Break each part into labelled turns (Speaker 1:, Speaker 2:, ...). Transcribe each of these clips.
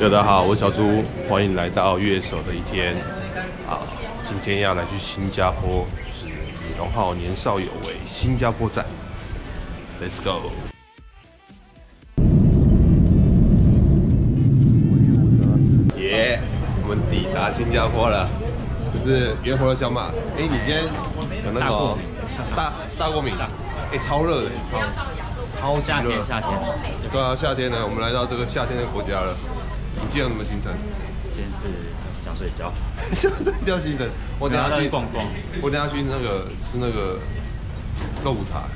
Speaker 1: 大家好，我是小猪，欢迎来到乐手的一天。啊，今天要来去新加坡，就是李荣浩年少有为新加坡站。Let's go！耶，我们抵达新加坡了，就是圆活的小马。哎，你今天有那个大大过敏的？哎，超热的，超超级热。
Speaker 2: 夏天，夏天。
Speaker 1: 对啊，夏天呢，我们来到这个夏天的国家了。你今天有什么行程？
Speaker 2: 今天是想睡觉，
Speaker 1: 想睡觉行程。我等下去
Speaker 2: 逛逛，
Speaker 1: 我等下去那个吃那个肉骨茶。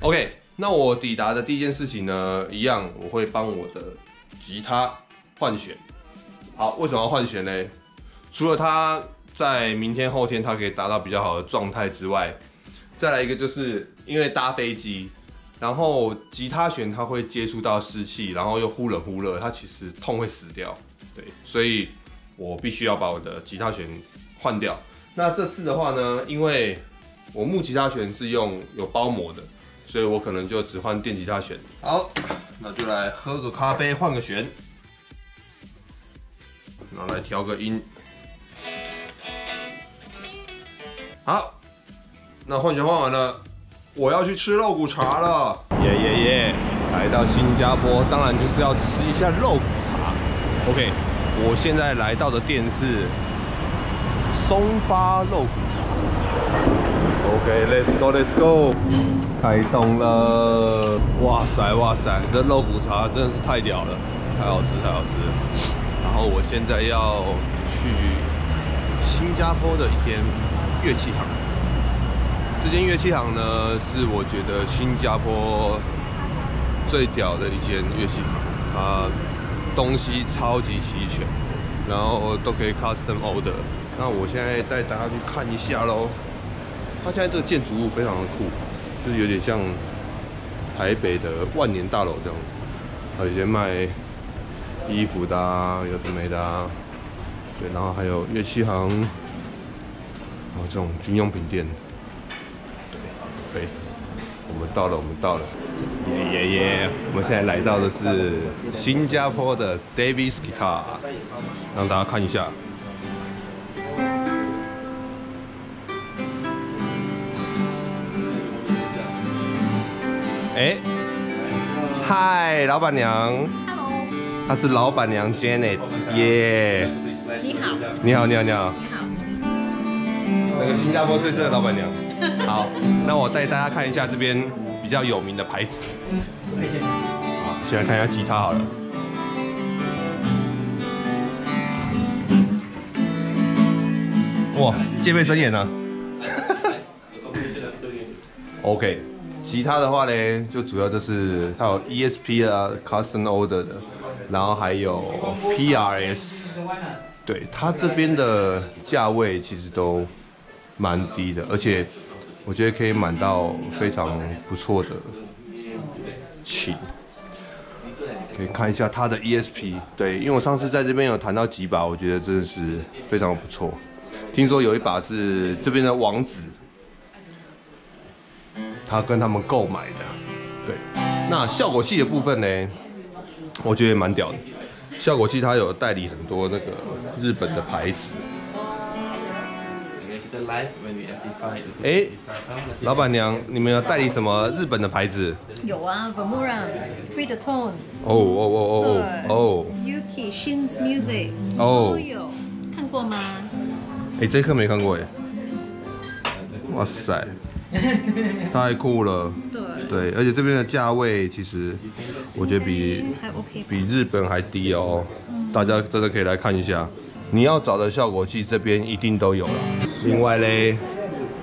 Speaker 1: OK，那我抵达的第一件事情呢，一样我会帮我的吉他换弦。好，为什么要换弦呢？除了它在明天后天它可以达到比较好的状态之外，再来一个就是因为搭飞机，然后吉他弦它会接触到湿气，然后又忽冷忽热，它其实痛会死掉。对，所以我必须要把我的吉他弦换掉。那这次的话呢，因为我木吉他弦是用有包膜的。所以我可能就只换电吉他弦。好，那就来喝个咖啡，换个弦，然后来调个音。好，那换钱换完了，我要去吃肉骨茶了。耶耶耶！来到新加坡，当然就是要吃一下肉骨茶。OK，我现在来到的店是松发肉骨茶。OK，Let's go，Let's go。开动了！哇塞哇塞，这肉骨茶真的是太屌了，太好吃太好吃。然后我现在要去新加坡的一间乐器行，这间乐器行呢是我觉得新加坡最屌的一间乐器行，它东西超级齐全，然后都可以 custom order。那我现在带大家去看一下喽。它现在这个建筑物非常的酷。就是有点像台北的万年大楼这样子，还有一些卖衣服的啊，有的没的啊，对，然后还有乐器行，后这种军用品店，对，对，我们到了，我们到了，耶耶耶！我们现在来到的是新加坡的 Davis Guitar，让大家看一下。哎，嗨，老板娘。
Speaker 3: Hello。
Speaker 1: 她是老板娘 Janet，耶。
Speaker 3: 你好。
Speaker 1: 你好，你好，你好。
Speaker 3: 你好。
Speaker 1: 那个新加坡最正的老板娘。好，那我带大家看一下这边比较有名的牌子。好，先来看一下吉他好了。哇，戒备森严呢。OK。吉他的话呢，就主要就是它有 ESP 啊，Custom Order 的，然后还有 PRS，对它这边的价位其实都蛮低的，而且我觉得可以买到非常不错的琴。可以看一下它的 ESP，对，因为我上次在这边有谈到几把，我觉得真的是非常不错。听说有一把是这边的王子。他跟他们购买的，对。那效果器的部分呢，我觉得蛮屌的。效果器它有代理很多那个日本的牌子。哎，老板娘，你们有代理什么日本的牌子？
Speaker 3: 有啊 v e r m u r a Free the Tone。
Speaker 1: 哦哦哦哦哦。
Speaker 3: Yuki Shin's Music。哦。有看过吗？
Speaker 1: 哎，这课没看过哎。哇塞。太酷了，
Speaker 3: 对
Speaker 1: 对，而且这边的价位其实我觉得比比日本还低哦，大家真的可以来看一下。你要找的效果器这边一定都有了。另外嘞，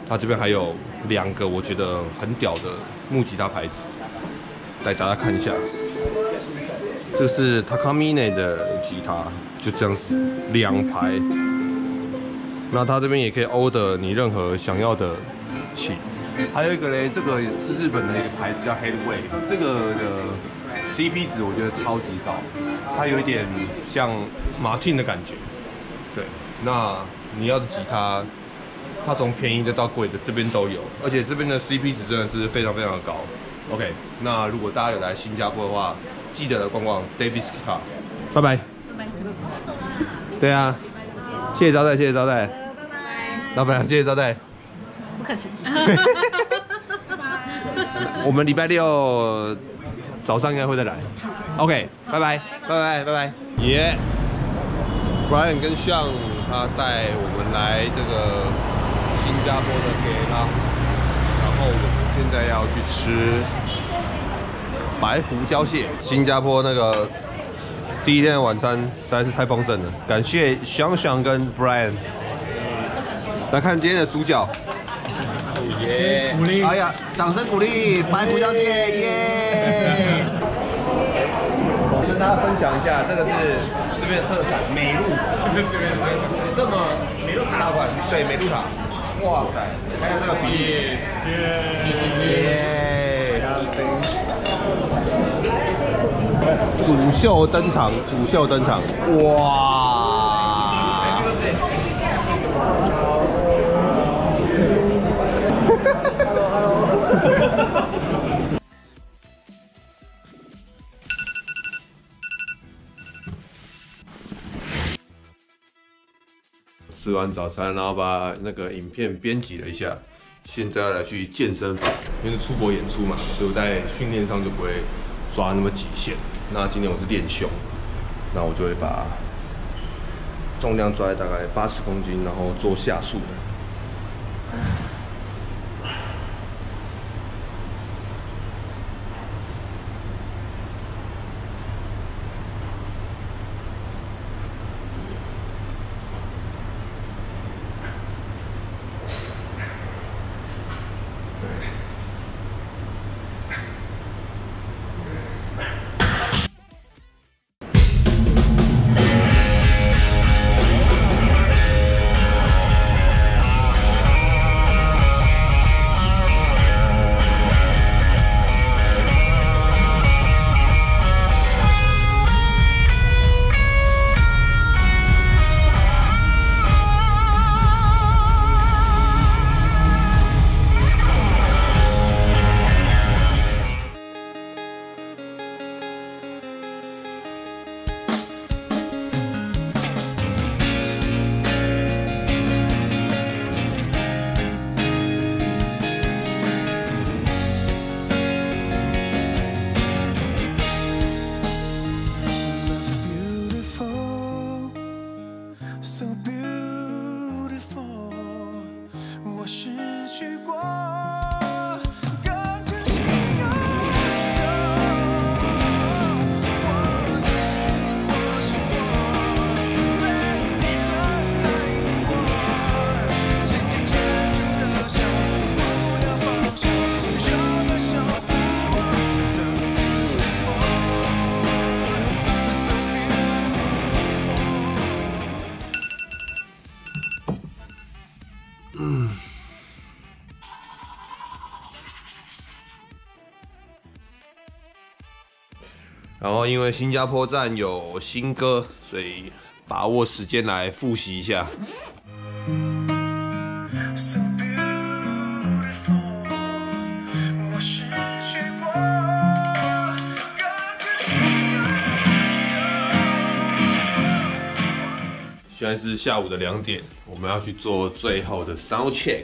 Speaker 1: 它这边还有两个我觉得很屌的木吉他牌子，带大家看一下。这是 Takamine 的吉他，就这样子两排。那它这边也可以 order 你任何想要的琴。还有一个嘞，这个是日本的一个牌子叫 Headway，这个的 CP 值我觉得超级高，它有一点像马汀的感觉。对，那你要的吉他，它从便宜的到贵的这边都有，而且这边的 CP 值真的是非常非常的高。OK，那如果大家有来新加坡的话，记得来逛逛 Davis Guitar。拜拜。拜拜。对啊，谢谢招待，谢谢招待。拜拜。老板，谢谢招待。
Speaker 3: 不客气。
Speaker 1: 我们礼拜六早上应该会再来。OK，拜拜，拜拜，拜拜。耶，Brian 跟 Sean 他带我们来这个新加坡的给拉，然后我们现在要去吃白胡椒蟹。新加坡那个第一天的晚餐实在是太丰盛了，感谢 Sean 跟 Brian。来看今天的主角。
Speaker 4: 耶！鼓励！
Speaker 1: 哎呀，掌声鼓励白胡椒蟹耶！跟大家分享一下，这个是这边的特产美露，这么美露塔大款，对美露塔，哇塞，看下这个比例，耶！主秀登场，主秀登场，哇！吃完早餐，然后把那个影片编辑了一下，现在要来去健身房，因为出国演出嘛，所以我在训练上就不会抓那么极限。那今天我是练胸，那我就会把重量抓在大概八十公斤，然后做下数。然后因为新加坡站有新歌，所以把握时间来复习一下。现在是下午的两点，我们要去做最后的 sound check。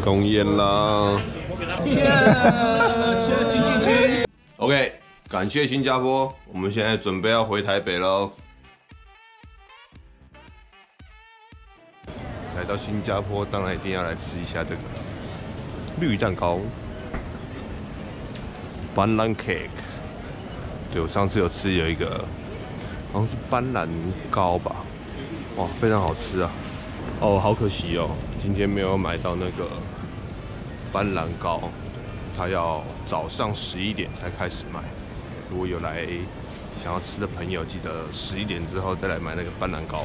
Speaker 1: 公演啦。OK，感谢新加坡，我们现在准备要回台北喽。来到新加坡，当然一定要来吃一下这个绿蛋糕斑斓 cake。对我上次有吃有一个，好像是斑斓糕吧，哇，非常好吃啊！哦，好可惜哦，今天没有买到那个斑斓糕。他要早上十一点才开始卖，如果有来想要吃的朋友，记得十一点之后再来买那个斑斓糕。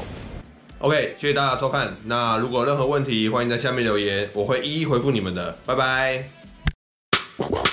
Speaker 1: OK，谢谢大家收看。那如果任何问题，欢迎在下面留言，我会一一回复你们的。拜拜。